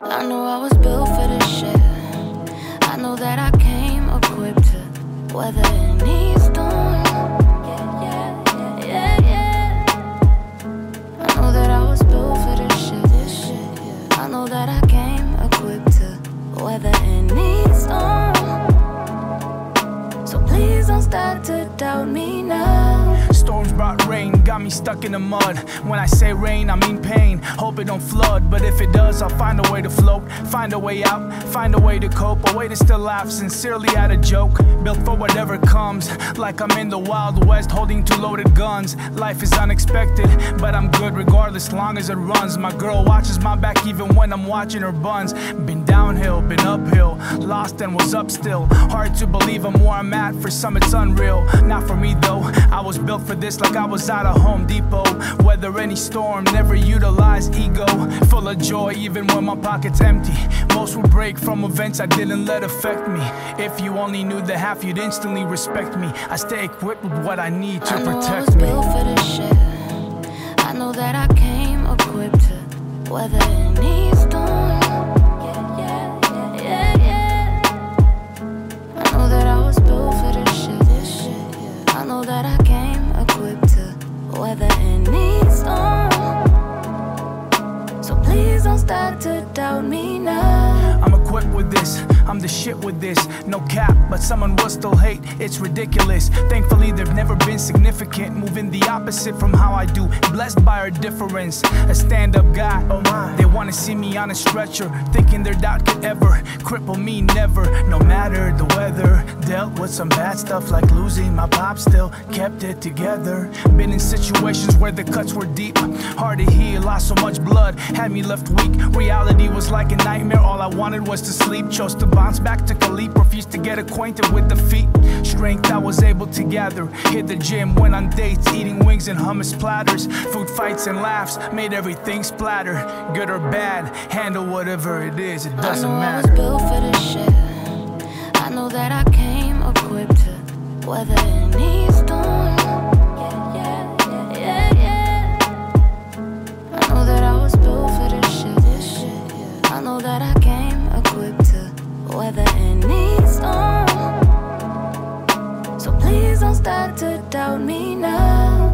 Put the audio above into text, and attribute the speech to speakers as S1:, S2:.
S1: I know I was built for this shit. I know that I came equipped to weather any storm. Yeah, yeah, yeah, yeah. I know that I was built for this shit. This shit, yeah. I know that I came equipped to weather any storm. So please don't start to doubt me now.
S2: Storms brought rain, got me stuck in the mud. When I say rain, I mean pain. Hope it don't flood, but if it does, I'll find a way to float. Find a way out, find a way to cope, a way to still laugh sincerely at a joke. Built for whatever comes, like I'm in the Wild West holding two loaded guns. Life is unexpected, but I'm good regardless, long as it runs. My girl watches my back even when I'm watching her buns. Been downhill, been uphill, lost and was up still. Hard to believe I'm where I'm at, for some it's unreal. Not for me though, I was built for this like I was out of Home Depot. Weather any storm, never utilize ego. Full of joy even when my pocket's empty. Most will break from events I didn't let affect me. If you only knew the half, you'd instantly respect me. I stay equipped with what I need to
S1: I know I was
S2: protect me.
S1: built for this shit. I know that I came equipped to weather any storm. Yeah, yeah, yeah, yeah. I know that I start to doubt me now.
S2: I'm equipped with this, I'm the shit with this. No cap, but someone will still hate. It's ridiculous. Thankfully, they've never been significant. Moving the opposite from how I do. Blessed by our difference. A stand up guy, oh my. They wanna see me on a stretcher. Thinking their doubt could ever cripple me, never. No matter the weather. Dealt with some bad stuff like losing my pop, still kept it together. Been in situations where the cuts were deep. Hard to heal, lost so much blood, had me left weak. Reality was like a nightmare. All I wanted was to sleep. Chose to bounce back, took a leap, refused to get acquainted with defeat. Strength I was able to gather. Hit the gym, went on dates, eating wings and hummus platters. Food fights and laughs made everything splatter. Good or bad, handle whatever it is, it doesn't
S1: know I was
S2: matter.
S1: built for this shit. That I came equipped to weather any storm. Yeah, yeah, yeah, yeah. I know that I was built for this shit. This shit, yeah. I know that I came equipped to weather any storm. So please don't start to doubt me now.